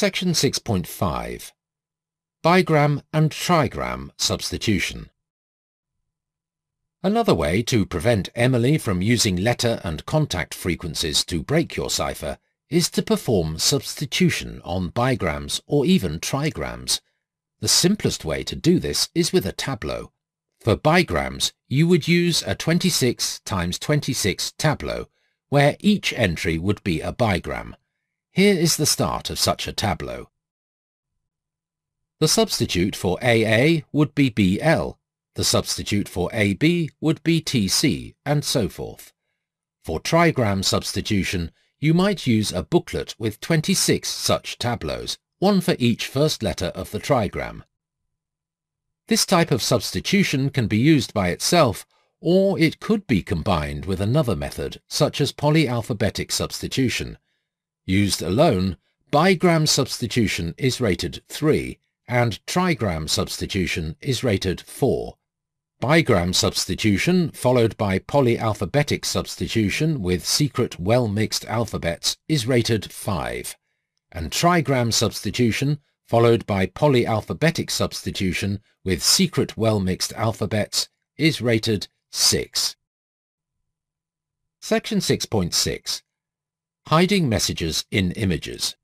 Section 6.5 Bigram and trigram substitution. Another way to prevent Emily from using letter and contact frequencies to break your cipher is to perform substitution on bigrams or even trigrams. The simplest way to do this is with a tableau. For bigrams, you would use a 26 times 26 tableau, where each entry would be a bigram. Here is the start of such a tableau. The substitute for AA would be BL, the substitute for AB would be TC, and so forth. For trigram substitution, you might use a booklet with 26 such tableaus, one for each first letter of the trigram. This type of substitution can be used by itself, or it could be combined with another method, such as polyalphabetic substitution. Used alone, bigram substitution is rated 3, and trigram substitution is rated 4. Bigram substitution, followed by polyalphabetic substitution with secret well-mixed alphabets, is rated 5, and trigram substitution, followed by polyalphabetic substitution with secret well-mixed alphabets is rated 6. Section 6.6 Hiding messages in images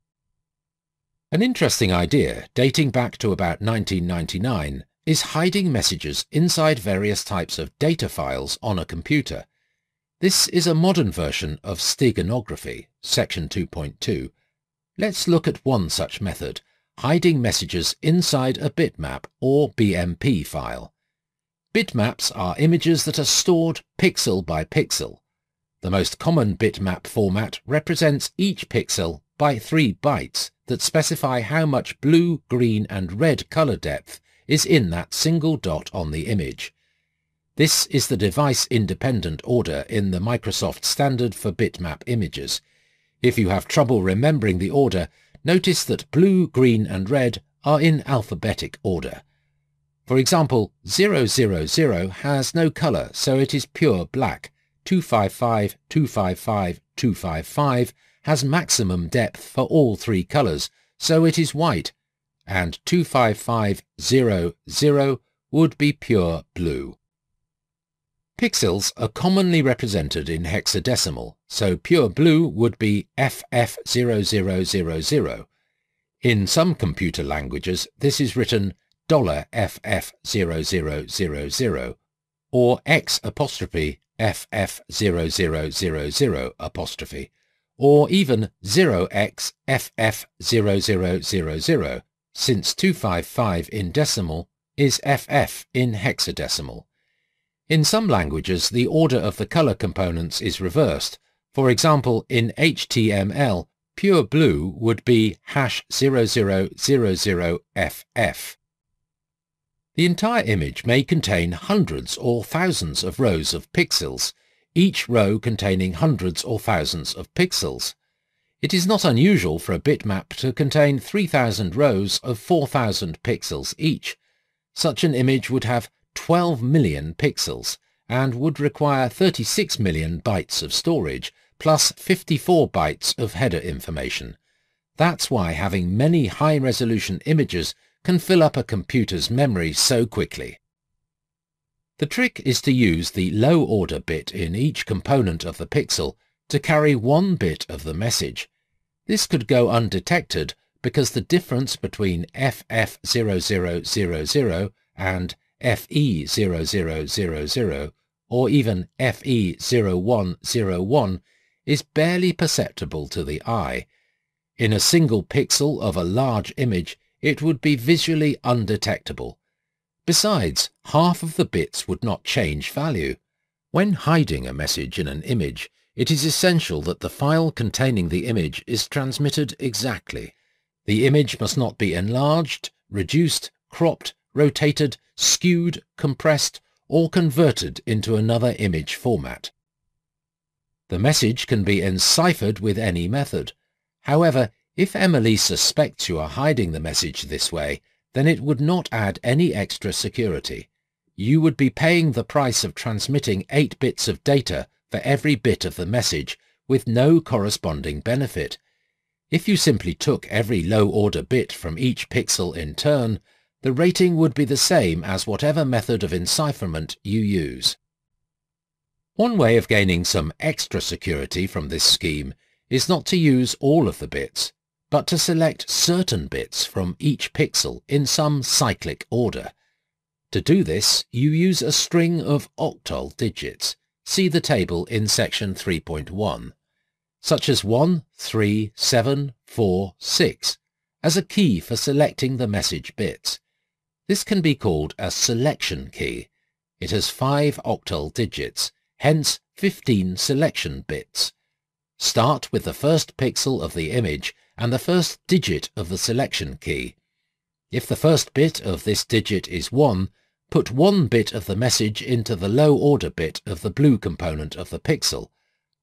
An interesting idea, dating back to about 1999, is hiding messages inside various types of data files on a computer. This is a modern version of steganography, section 2.2. Let's look at one such method, hiding messages inside a bitmap or BMP file. Bitmaps are images that are stored pixel by pixel. The most common bitmap format represents each pixel by 3 bytes that specify how much blue, green and red color depth is in that single dot on the image. This is the device-independent order in the Microsoft standard for bitmap images. If you have trouble remembering the order, notice that blue, green and red are in alphabetic order. For example, 000 has no colour, so it is pure black. 255, 255, 255 has maximum depth for all three colours, so it is white, and 25500 would be pure blue. Pixels are commonly represented in hexadecimal, so pure blue would be FF0000. In some computer languages, this is written $FF0000 or X apostrophe FF0000 apostrophe, or even 0x FF0000, since 255 in decimal is FF in hexadecimal. In some languages, the order of the color components is reversed. For example, in HTML, pure blue would be hash 0000FF. The entire image may contain hundreds or thousands of rows of pixels, each row containing hundreds or thousands of pixels. It is not unusual for a bitmap to contain 3000 rows of 4000 pixels each. Such an image would have 12 million pixels and would require 36 million bytes of storage plus 54 bytes of header information. That's why having many high-resolution images can fill up a computer's memory so quickly. The trick is to use the low-order bit in each component of the pixel to carry one bit of the message. This could go undetected because the difference between FF0000 and FE0000 or even FE0101 is barely perceptible to the eye. In a single pixel of a large image, it would be visually undetectable. Besides, half of the bits would not change value. When hiding a message in an image, it is essential that the file containing the image is transmitted exactly. The image must not be enlarged, reduced, cropped, rotated, skewed, compressed, or converted into another image format. The message can be enciphered with any method. However, if Emily suspects you are hiding the message this way, then it would not add any extra security. You would be paying the price of transmitting 8 bits of data for every bit of the message with no corresponding benefit. If you simply took every low-order bit from each pixel in turn, the rating would be the same as whatever method of encipherment you use. One way of gaining some extra security from this scheme is not to use all of the bits, but to select certain bits from each pixel in some cyclic order. To do this, you use a string of octal digits. See the table in section 3.1 such as 1, 3, 7, 4, 6, as a key for selecting the message bits. This can be called a selection key. It has five octal digits, hence 15 selection bits. Start with the first pixel of the image and the first digit of the selection key. If the first bit of this digit is 1, put one bit of the message into the low-order bit of the blue component of the pixel,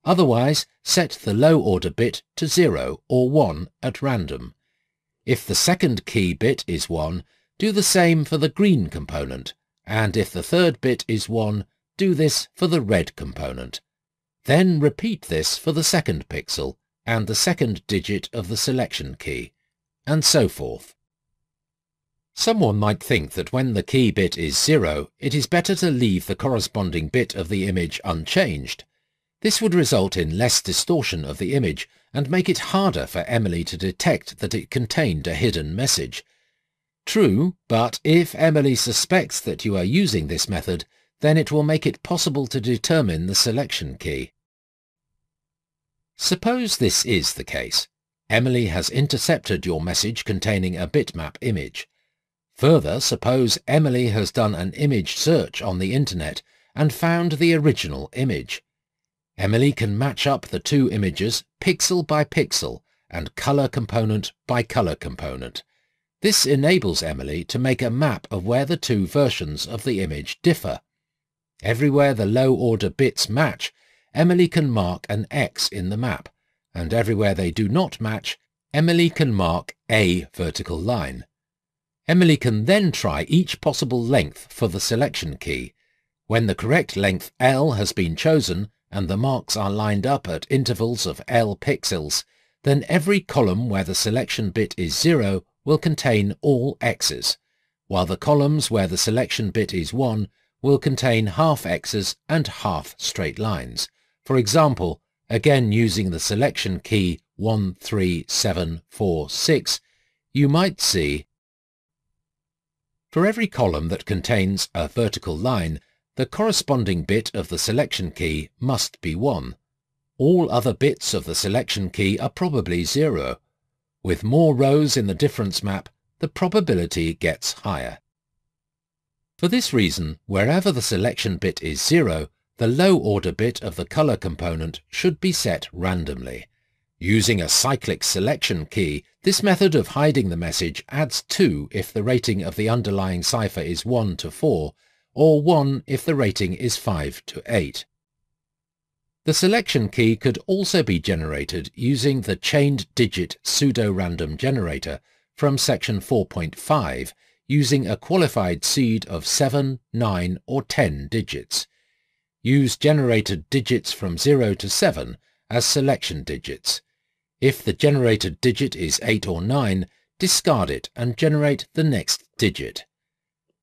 Otherwise, set the low-order bit to 0 or 1 at random. If the second key bit is 1, do the same for the green component, and if the third bit is 1, do this for the red component. Then repeat this for the second pixel and the second digit of the selection key, and so forth. Someone might think that when the key bit is 0, it is better to leave the corresponding bit of the image unchanged, this would result in less distortion of the image and make it harder for Emily to detect that it contained a hidden message. True, but if Emily suspects that you are using this method, then it will make it possible to determine the selection key. Suppose this is the case. Emily has intercepted your message containing a bitmap image. Further, suppose Emily has done an image search on the internet and found the original image. Emily can match up the two images pixel by pixel and color component by color component. This enables Emily to make a map of where the two versions of the image differ. Everywhere the low-order bits match, Emily can mark an X in the map, and everywhere they do not match, Emily can mark a vertical line. Emily can then try each possible length for the selection key. When the correct length L has been chosen, and the marks are lined up at intervals of L pixels, then every column where the selection bit is 0 will contain all x's, while the columns where the selection bit is 1 will contain half x's and half straight lines. For example, again using the selection key 13746, you might see for every column that contains a vertical line, the corresponding bit of the selection key must be 1. All other bits of the selection key are probably 0. With more rows in the difference map, the probability gets higher. For this reason, wherever the selection bit is 0, the low-order bit of the color component should be set randomly. Using a cyclic selection key, this method of hiding the message adds 2 if the rating of the underlying cipher is 1 to 4 or 1 if the rating is 5 to 8. The selection key could also be generated using the chained digit pseudo-random generator from section 4.5 using a qualified seed of 7, 9 or 10 digits. Use generated digits from 0 to 7 as selection digits. If the generated digit is 8 or 9, discard it and generate the next digit.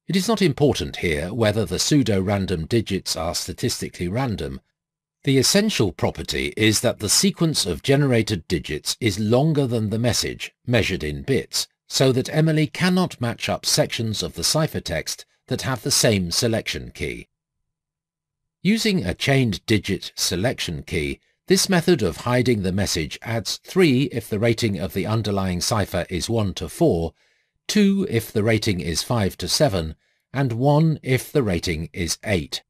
It is not important here whether the pseudo-random digits are statistically random. The essential property is that the sequence of generated digits is longer than the message, measured in bits, so that Emily cannot match up sections of the ciphertext that have the same selection key. Using a chained digit selection key, this method of hiding the message adds 3 if the rating of the underlying cipher is 1 to 4 2 if the rating is 5 to 7, and 1 if the rating is 8.